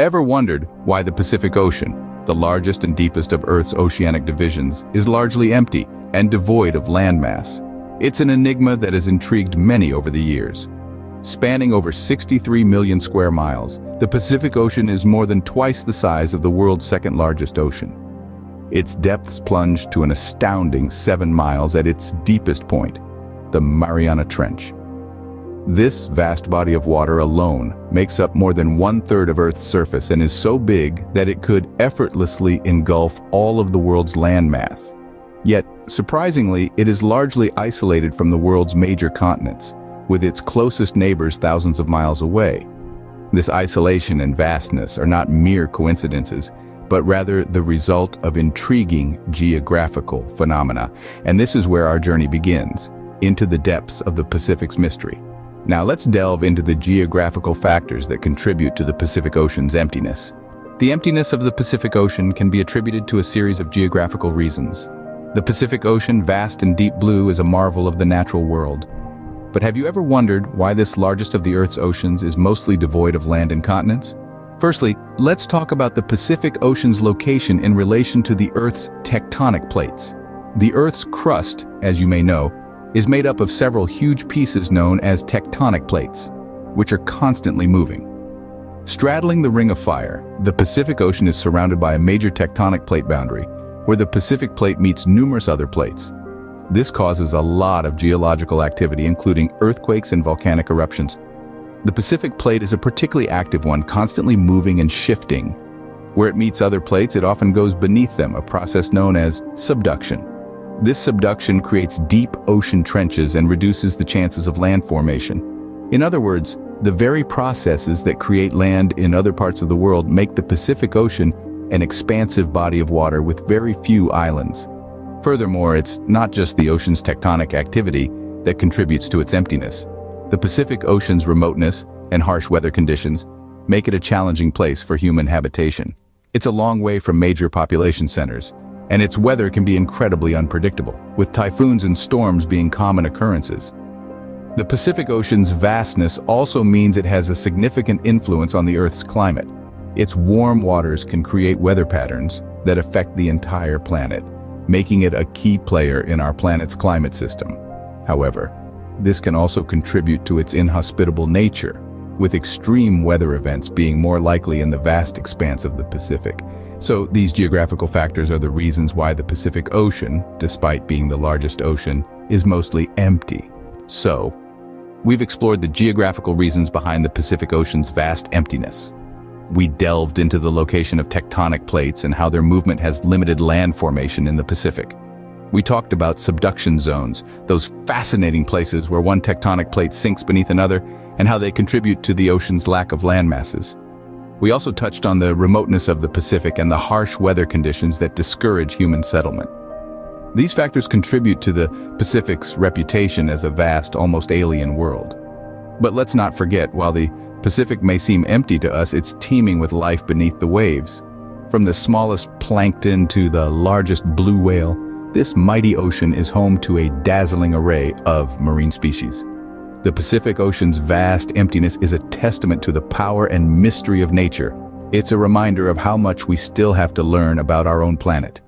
Ever wondered why the Pacific Ocean, the largest and deepest of Earth's oceanic divisions, is largely empty and devoid of landmass? It's an enigma that has intrigued many over the years. Spanning over 63 million square miles, the Pacific Ocean is more than twice the size of the world's second largest ocean. Its depths plunge to an astounding seven miles at its deepest point, the Mariana Trench. This vast body of water alone makes up more than one-third of Earth's surface and is so big that it could effortlessly engulf all of the world's landmass. Yet, surprisingly, it is largely isolated from the world's major continents, with its closest neighbors thousands of miles away. This isolation and vastness are not mere coincidences, but rather the result of intriguing geographical phenomena. And this is where our journey begins, into the depths of the Pacific's mystery. Now let's delve into the geographical factors that contribute to the Pacific Ocean's emptiness. The emptiness of the Pacific Ocean can be attributed to a series of geographical reasons. The Pacific Ocean, vast and deep blue, is a marvel of the natural world. But have you ever wondered why this largest of the Earth's oceans is mostly devoid of land and continents? Firstly, let's talk about the Pacific Ocean's location in relation to the Earth's tectonic plates. The Earth's crust, as you may know, is made up of several huge pieces known as tectonic plates, which are constantly moving. Straddling the Ring of Fire, the Pacific Ocean is surrounded by a major tectonic plate boundary, where the Pacific Plate meets numerous other plates. This causes a lot of geological activity, including earthquakes and volcanic eruptions. The Pacific Plate is a particularly active one, constantly moving and shifting. Where it meets other plates, it often goes beneath them, a process known as subduction. This subduction creates deep ocean trenches and reduces the chances of land formation. In other words, the very processes that create land in other parts of the world make the Pacific Ocean an expansive body of water with very few islands. Furthermore, it's not just the ocean's tectonic activity that contributes to its emptiness. The Pacific Ocean's remoteness and harsh weather conditions make it a challenging place for human habitation. It's a long way from major population centers, and its weather can be incredibly unpredictable, with typhoons and storms being common occurrences. The Pacific Ocean's vastness also means it has a significant influence on the Earth's climate. Its warm waters can create weather patterns that affect the entire planet making it a key player in our planet's climate system. However, this can also contribute to its inhospitable nature, with extreme weather events being more likely in the vast expanse of the Pacific. So these geographical factors are the reasons why the Pacific Ocean, despite being the largest ocean, is mostly empty. So, we've explored the geographical reasons behind the Pacific Ocean's vast emptiness. We delved into the location of tectonic plates and how their movement has limited land formation in the Pacific. We talked about subduction zones, those fascinating places where one tectonic plate sinks beneath another and how they contribute to the ocean's lack of land masses. We also touched on the remoteness of the Pacific and the harsh weather conditions that discourage human settlement. These factors contribute to the Pacific's reputation as a vast, almost alien world. But let's not forget, while the Pacific may seem empty to us, it's teeming with life beneath the waves. From the smallest plankton to the largest blue whale, this mighty ocean is home to a dazzling array of marine species. The Pacific Ocean's vast emptiness is a testament to the power and mystery of nature. It's a reminder of how much we still have to learn about our own planet.